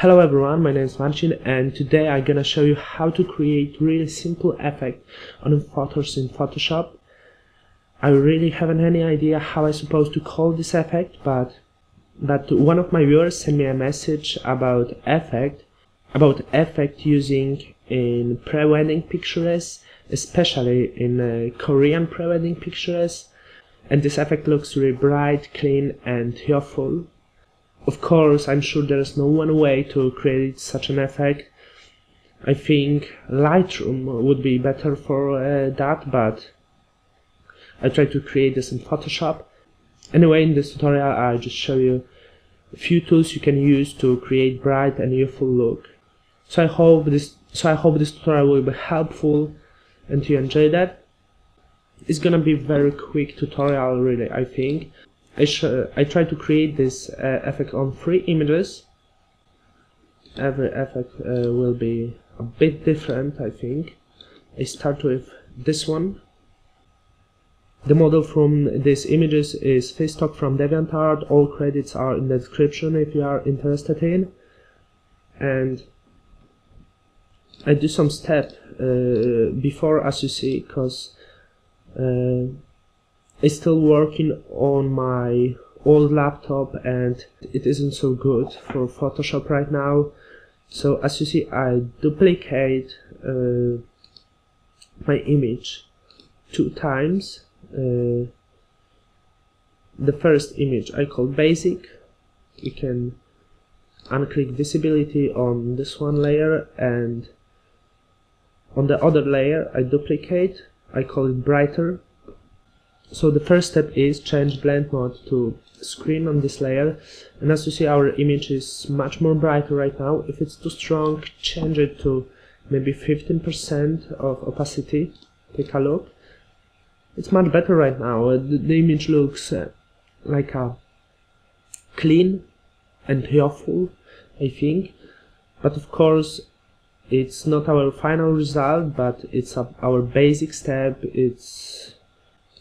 Hello everyone, my name is Marcin and today I'm gonna show you how to create really simple effect on photos in Photoshop. I really haven't any idea how I'm supposed to call this effect, but but one of my viewers sent me a message about effect, about effect using in pre-wedding pictures, especially in uh, Korean pre-wedding pictures, and this effect looks really bright, clean and youthful. Of course, I'm sure there's no one way to create such an effect. I think Lightroom would be better for uh, that, but I tried to create this in Photoshop. Anyway, in this tutorial I'll just show you a few tools you can use to create bright and youthful look. So I hope this so I hope this tutorial will be helpful and you enjoy that. It's gonna be very quick tutorial really I think. I, I try to create this uh, effect on three images. Every effect uh, will be a bit different, I think. I start with this one. The model from these images is Faestock from DeviantArt. All credits are in the description if you are interested in. And I do some step uh, before as you see, because uh, still working on my old laptop and it isn't so good for Photoshop right now. So as you see, I duplicate uh, my image two times. Uh, the first image I call basic. You can unclick visibility on this one layer and on the other layer I duplicate. I call it brighter so the first step is change blend mode to screen on this layer. And as you see our image is much more brighter right now. If it's too strong change it to maybe 15% of opacity. Take a look. It's much better right now. Uh, the, the, image looks uh, like a clean and youthful I think. But of course it's not our final result but it's a, our basic step. It's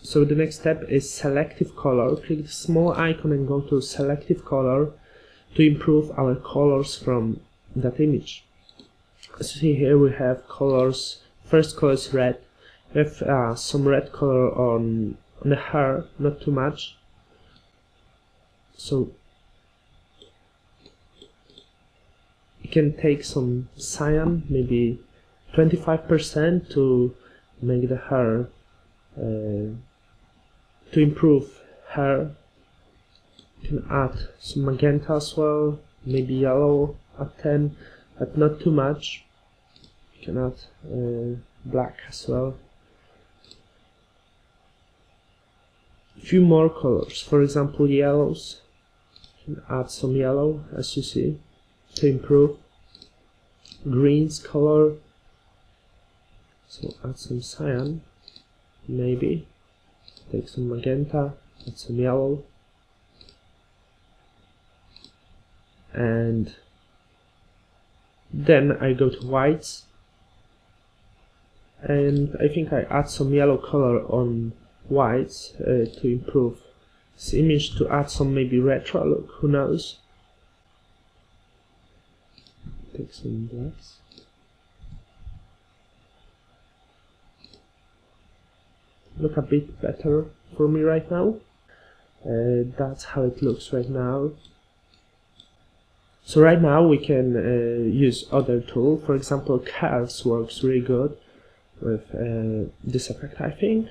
so the next step is selective color. Click the small icon and go to selective color to improve our colors from that image. See here we have colors, first color is red. We have uh, some red color on, on the hair, not too much. So you can take some cyan, maybe 25% to make the hair uh, to improve you can add some magenta as well maybe yellow at 10 but not too much. You can add uh, black as well. A few more colors for example yellows. You can add some yellow as you see to improve. Greens color. So add some cyan maybe take some magenta and some yellow. And then I go to whites and I think I add some yellow color on whites uh, to improve this image to add some maybe retro look, who knows? Take some blacks look a bit better for me right now. Uh, that's how it looks right now. So right now we can uh, use other tool. For example, Curves works really good with uh, this effect, I think.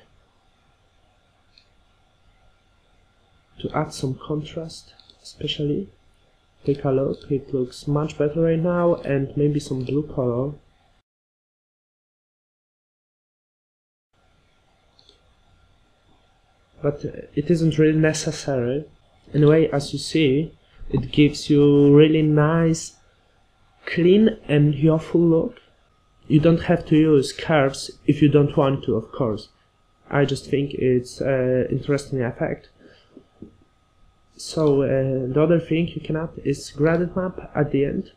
To add some contrast, especially. Take a look, it looks much better right now, and maybe some blue color but it isn't really necessary. Anyway, as you see, it gives you really nice, clean and youthful look. You don't have to use curves if you don't want to, of course. I just think it's an interesting effect. So uh, the other thing you can add is gradient map at the end.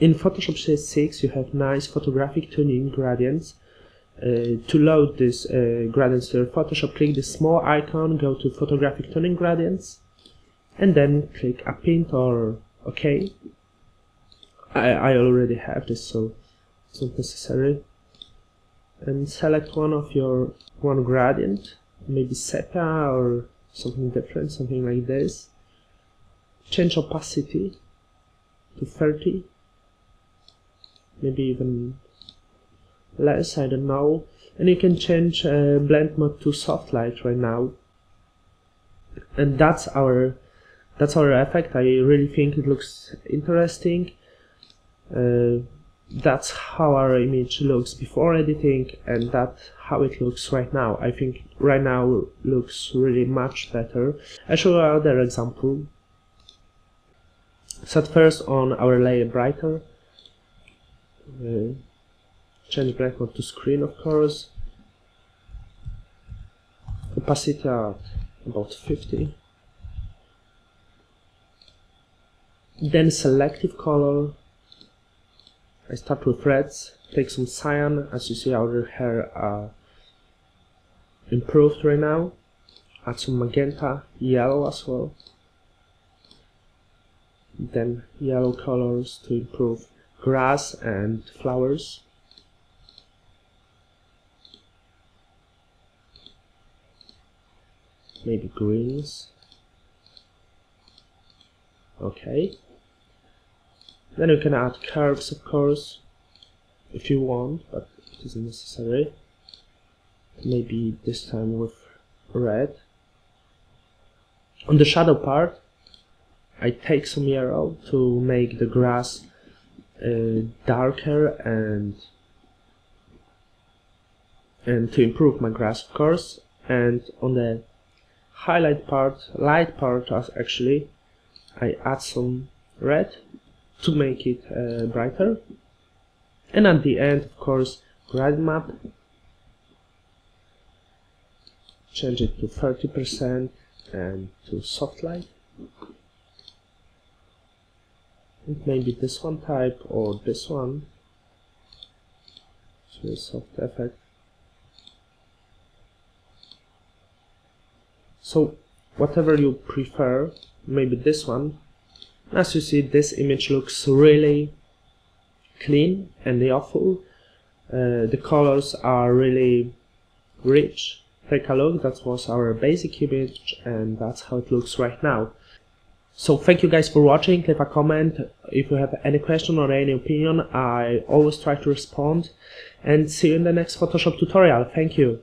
In Photoshop CS6 you have nice photographic tuning gradients uh, to load this uh, gradients to Photoshop, click the small icon, go to photographic tuning gradients, and then click append or OK. I, I already have this so it's not necessary and select one of your one gradient maybe sepia or something different something like this change opacity to 30 maybe even less I don't know and you can change uh, blend mode to soft light right now. And that's our that's our effect. I really think it looks interesting. Uh, that's how our image looks before editing and that's how it looks right now. I think right now looks really much better. I show another example. Set first on our layer brighter. Uh, change mode to screen of course. Opacity at about 50 then selective color. I start with reds take some cyan. As you see our hair uh, improved right now. Add some magenta yellow as well. Then yellow colors to improve grass and flowers maybe greens. Okay. Then you can add curves of course if you want but it isn't necessary. Maybe this time with red. On the shadow part I take some yellow to make the grass uh, darker and and to improve my grass of course. And on the highlight part light part as actually I add some red to make it uh, brighter. And at the end of course gradient map. Change it to 30% and to soft light. Maybe this one type or this one. So soft effect so whatever you prefer maybe this one. As you see this image looks really clean and awful uh, the colors are really rich. Take a look. That was our basic image and that's how it looks right now. So thank you guys for watching, leave a comment. If you have any question or any opinion, I always try to respond. And see you in the next Photoshop tutorial, thank you.